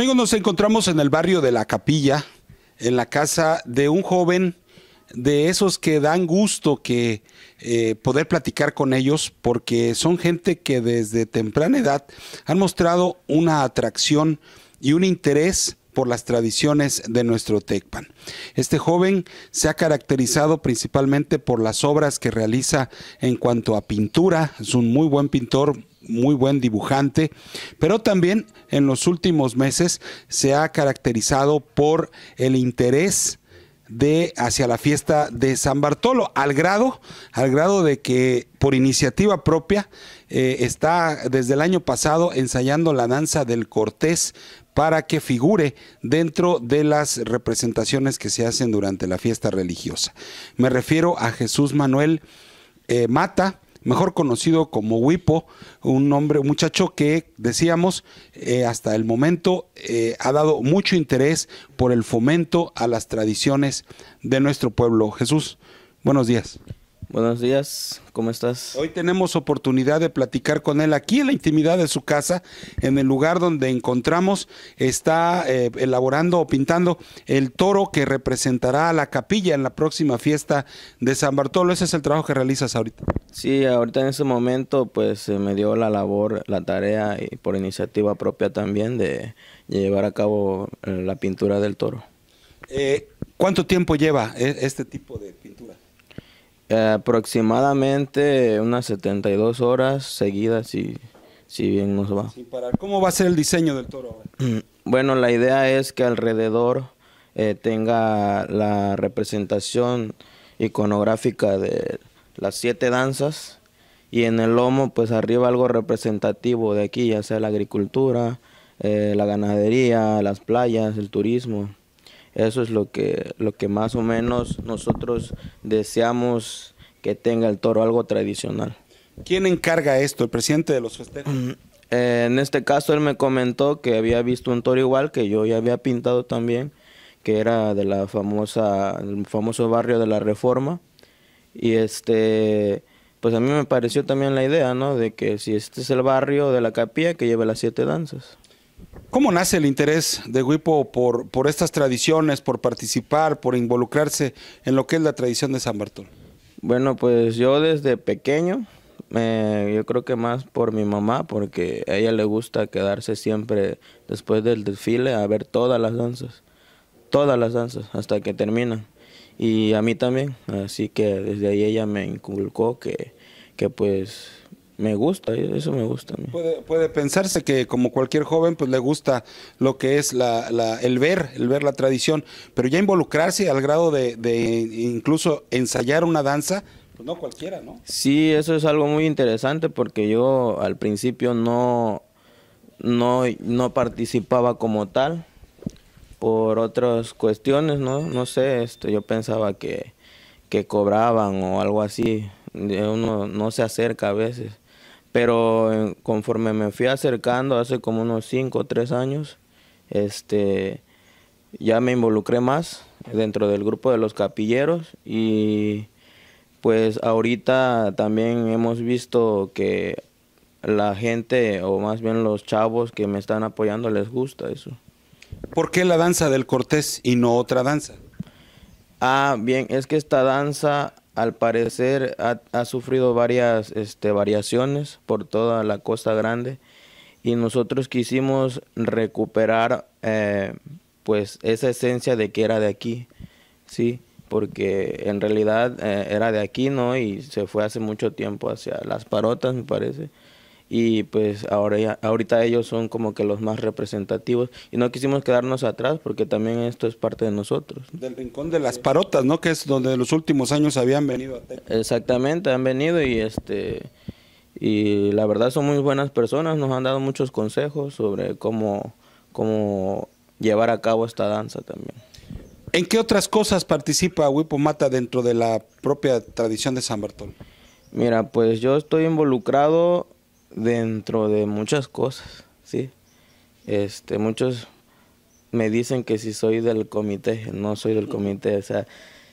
Nos encontramos en el barrio de la Capilla, en la casa de un joven de esos que dan gusto que eh, poder platicar con ellos porque son gente que desde temprana edad han mostrado una atracción y un interés por las tradiciones de nuestro Tecpan. Este joven se ha caracterizado principalmente por las obras que realiza en cuanto a pintura, es un muy buen pintor, muy buen dibujante, pero también en los últimos meses se ha caracterizado por el interés de hacia la fiesta de San Bartolo, al grado, al grado de que por iniciativa propia eh, está desde el año pasado ensayando la danza del Cortés para que figure dentro de las representaciones que se hacen durante la fiesta religiosa. Me refiero a Jesús Manuel eh, Mata, mejor conocido como Wipo, un hombre, un muchacho que decíamos eh, hasta el momento eh, ha dado mucho interés por el fomento a las tradiciones de nuestro pueblo. Jesús, buenos días. Buenos días, ¿cómo estás? Hoy tenemos oportunidad de platicar con él aquí en la intimidad de su casa, en el lugar donde encontramos, está eh, elaborando o pintando el toro que representará a la capilla en la próxima fiesta de San Bartolo. Ese es el trabajo que realizas ahorita. Sí, ahorita en ese momento pues se me dio la labor, la tarea y por iniciativa propia también de llevar a cabo eh, la pintura del toro. Eh, ¿Cuánto tiempo lleva este tipo de pintura? Eh, aproximadamente unas 72 horas seguidas, si, si bien nos va. Sin parar. ¿Cómo va a ser el diseño del toro? Bueno, la idea es que alrededor eh, tenga la representación iconográfica de las siete danzas y en el lomo pues arriba algo representativo de aquí, ya sea la agricultura, eh, la ganadería, las playas, el turismo. Eso es lo que, lo que más o menos nosotros deseamos que tenga el toro, algo tradicional. ¿Quién encarga esto? ¿El presidente de los festejos? Mm, eh, en este caso él me comentó que había visto un toro igual que yo ya había pintado también, que era de la famosa, el famoso barrio de la Reforma. Y este, pues a mí me pareció también la idea, ¿no? De que si este es el barrio de la capilla, que lleve las siete danzas. ¿Cómo nace el interés de Huipo por, por estas tradiciones, por participar, por involucrarse en lo que es la tradición de San Bartolo? Bueno, pues yo desde pequeño, yo creo que más por mi mamá, porque a ella le gusta quedarse siempre después del desfile a ver todas las danzas, todas las danzas, hasta que terminan. Y a mí también, así que desde ahí ella me inculcó que, que pues me gusta, eso me gusta. A mí. Puede, puede, pensarse que como cualquier joven, pues le gusta lo que es la, la, el ver, el ver la tradición, pero ya involucrarse al grado de, de incluso ensayar una danza, pues no cualquiera, ¿no? Sí, eso es algo muy interesante porque yo al principio no, no, no participaba como tal por otras cuestiones, ¿no? No sé, esto, yo pensaba que, que cobraban o algo así. Uno no se acerca a veces. Pero eh, conforme me fui acercando hace como unos 5 o 3 años, este, ya me involucré más dentro del grupo de los capilleros y pues ahorita también hemos visto que la gente o más bien los chavos que me están apoyando les gusta eso. ¿Por qué la danza del Cortés y no otra danza? Ah, bien, es que esta danza al parecer ha, sufrido varias este, variaciones por toda la costa grande y nosotros quisimos recuperar eh, pues esa esencia de que era de aquí, sí, porque en realidad eh, era de aquí, ¿no? Y se fue hace mucho tiempo hacia las parotas, me parece y pues ahora ahorita ellos son como que los más representativos y no quisimos quedarnos atrás porque también esto es parte de nosotros. Del rincón de las parotas, ¿no? Que es donde en los últimos años habían venido. Exactamente, han venido y este y la verdad son muy buenas personas, nos han dado muchos consejos sobre cómo cómo llevar a cabo esta danza también. ¿En qué otras cosas participa Huipo Mata dentro de la propia tradición de San Bartolo? Mira, pues yo estoy involucrado dentro de muchas cosas, ¿sí? Este, muchos me dicen que si soy del comité, no soy del comité, o sea,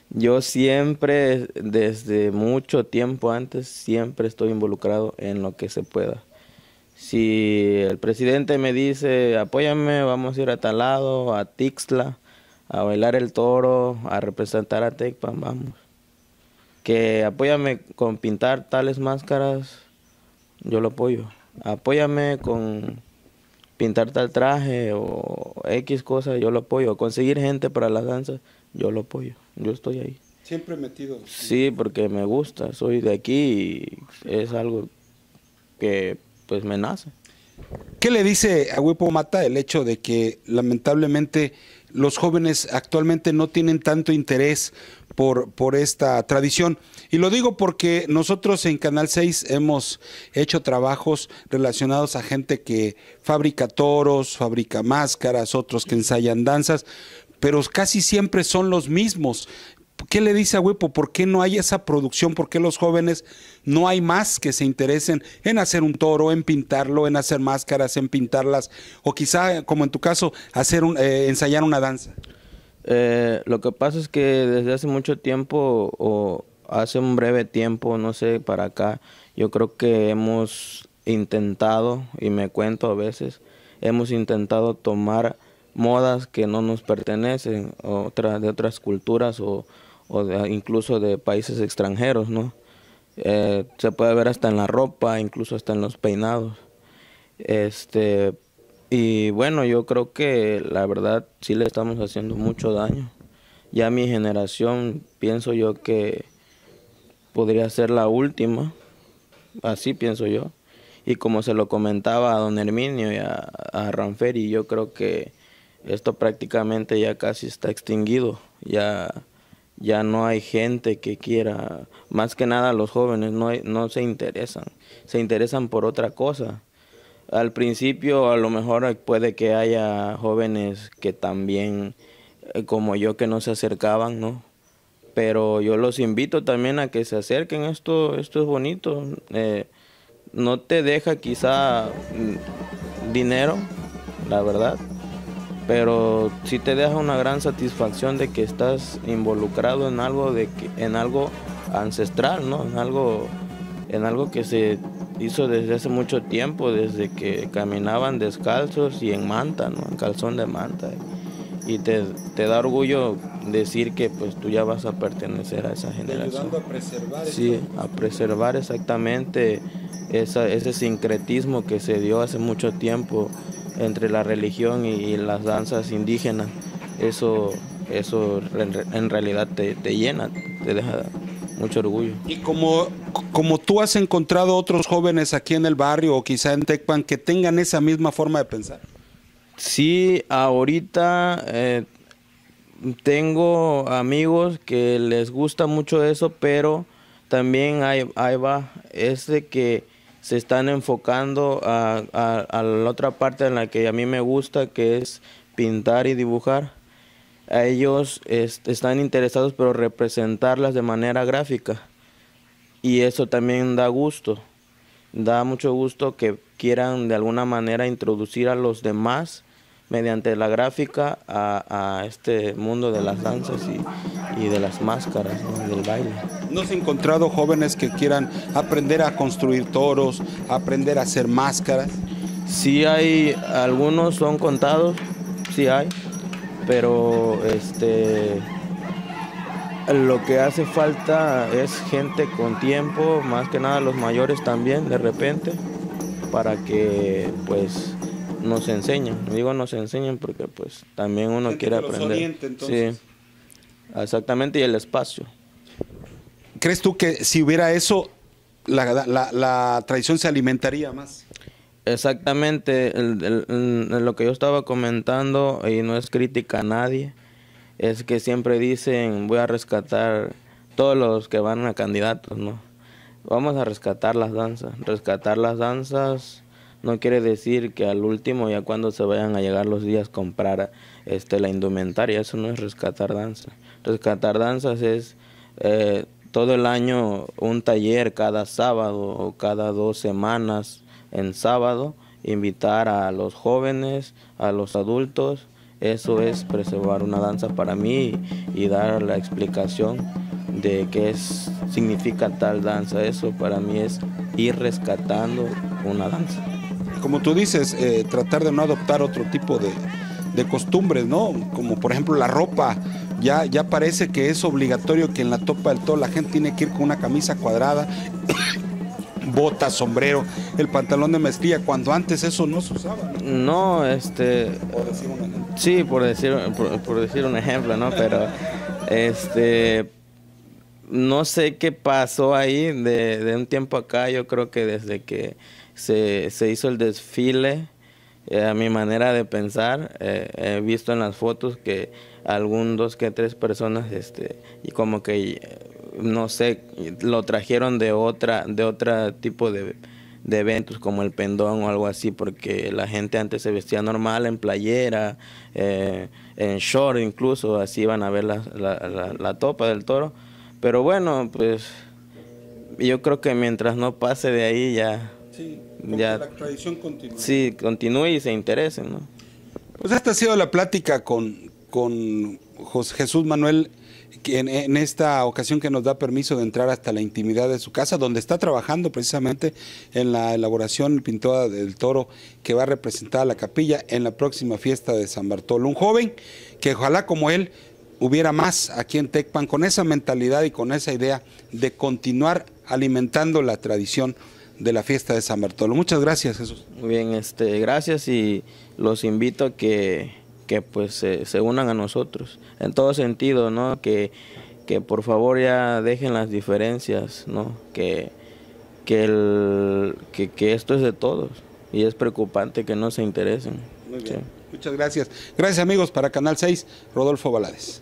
yo siempre, desde mucho tiempo antes, siempre estoy involucrado en lo que se pueda. Si el presidente me dice, apóyame, vamos a ir a tal lado, a Tixla, a bailar el toro, a representar a Tecpan, vamos. Que apóyame con pintar tales máscaras, yo lo apoyo. Apóyame con pintar tal traje o X cosa, yo lo apoyo. Conseguir gente para las danzas, yo lo apoyo. Yo estoy ahí. Siempre metido. Sí, porque me gusta. Soy de aquí y es algo que pues me nace. ¿Qué le dice a Huepo Mata el hecho de que lamentablemente los jóvenes actualmente no tienen tanto interés por, por esta tradición? Y lo digo porque nosotros en Canal 6 hemos hecho trabajos relacionados a gente que fabrica toros, fabrica máscaras, otros que ensayan danzas, pero casi siempre son los mismos. ¿Qué le dice a Huepo? ¿Por qué no hay esa producción? ¿Por qué los jóvenes no hay más que se interesen en hacer un toro, en pintarlo, en hacer máscaras, en pintarlas? O quizá, como en tu caso, hacer un, eh, ensayar una danza. Eh, lo que pasa es que desde hace mucho tiempo, o hace un breve tiempo, no sé, para acá, yo creo que hemos intentado, y me cuento a veces, hemos intentado tomar modas que no nos pertenecen, otra, de otras culturas o o incluso de países extranjeros, ¿no? Eh, se puede ver hasta en la ropa, incluso hasta en los peinados. Este, y bueno, yo creo que la verdad sí le estamos haciendo mucho daño. Ya mi generación pienso yo que podría ser la última, así pienso yo. Y como se lo comentaba a don Herminio y a, a Ranferi, yo creo que esto prácticamente ya casi está extinguido. Ya ya no hay gente que quiera, más que nada los jóvenes no, no se interesan, se interesan por otra cosa. Al principio a lo mejor puede que haya jóvenes que también, eh, como yo, que no se acercaban, ¿no? Pero yo los invito también a que se acerquen, esto, esto es bonito. Eh, no te deja quizá mm, dinero, la verdad, pero sí te deja una gran satisfacción de que estás involucrado en algo de que, en algo ancestral, ¿no? En algo en algo que se hizo desde hace mucho tiempo, desde que caminaban descalzos y en manta, ¿no? En calzón de manta. Y te, da orgullo decir que pues tú ya vas a pertenecer a esa generación. Ayudando a preservar. Sí, a preservar exactamente ese sincretismo que se dio hace mucho tiempo entre la religión y, las danzas indígenas, eso, eso en, realidad te, llena, te deja mucho orgullo. Y como, como tú has encontrado otros jóvenes aquí en el barrio o quizá en Tecpan que tengan esa misma forma de pensar. Sí, ahorita eh, tengo amigos que les gusta mucho eso, pero también ahí, ahí va, es de que se están enfocando a, la otra parte en la que a mí me gusta, que es pintar y dibujar. A ellos están interesados, pero representarlas de manera gráfica. Y eso también da gusto. Da mucho gusto que quieran de alguna manera introducir a los demás mediante la gráfica a, este mundo de las danzas y, de las máscaras, del baile. ¿No has encontrado jóvenes que quieran aprender a construir toros, aprender a hacer máscaras? Sí hay, algunos son contados, sí hay, pero este lo que hace falta es gente con tiempo, más que nada los mayores también, de repente, para que pues nos enseñen. Digo nos enseñen porque pues también uno quiere aprender. Sí, exactamente, y el espacio. ¿Crees tú que si hubiera eso, la, tradición se alimentaría más? Exactamente, lo que yo estaba comentando, y no es crítica a nadie, es que siempre dicen voy a rescatar todos los que van a candidatos, ¿no? Vamos a rescatar las danzas, rescatar las danzas no quiere decir que al último, ya cuando se vayan a llegar los días, comprar este, la indumentaria. Eso no es rescatar danza. Rescatar danzas es eh, todo el año un taller cada sábado o cada dos semanas en sábado. Invitar a los jóvenes, a los adultos. Eso es preservar una danza para mí y, dar la explicación de qué es, significa tal danza. Eso para mí es ir rescatando una danza. como tú dices, eh, tratar de no adoptar otro tipo de, de costumbres, ¿no? Como por ejemplo la ropa. Ya, ya parece que es obligatorio que en la topa del todo la gente tiene que ir con una camisa cuadrada, botas, sombrero, el pantalón de mezclilla, cuando antes eso no se usaba. No, este... Por decir un ejemplo. Sí, por decir, por, decir un ejemplo, ¿no? Pero, este... No sé qué pasó ahí de, de un tiempo acá, yo creo que desde que se, se hizo el desfile, a mi manera de pensar, eh, he visto en las fotos que algún dos que tres personas, este, y como que, no sé, lo trajeron de otra, de otro tipo de, eventos como el pendón o algo así, porque la gente antes se vestía normal en playera, eh, en short incluso, así iban a ver la, la, la topa del toro. Pero bueno, pues yo creo que mientras no pase de ahí ya Sí, ya, la tradición continúe. Sí, continúe y se interesen, ¿no? Pues esta ha sido la plática con, con José Jesús Manuel, que en, esta ocasión que nos da permiso de entrar hasta la intimidad de su casa, donde está trabajando precisamente en la elaboración pintura del toro que va a representar a la capilla en la próxima fiesta de San Bartolo. Un joven que ojalá como él hubiera más aquí en Tecpan con esa mentalidad y con esa idea de continuar alimentando la tradición de la fiesta de San Bartolo. Muchas gracias, Jesús. Muy bien, este, gracias y los invito a que, que pues se, unan a nosotros en todo sentido, ¿no? Que, que por favor ya dejen las diferencias, ¿no? Que, que, el, que, esto es de todos y es preocupante que no se interesen. Muy bien. Muchas gracias. Gracias amigos para Canal 6, Rodolfo Balades.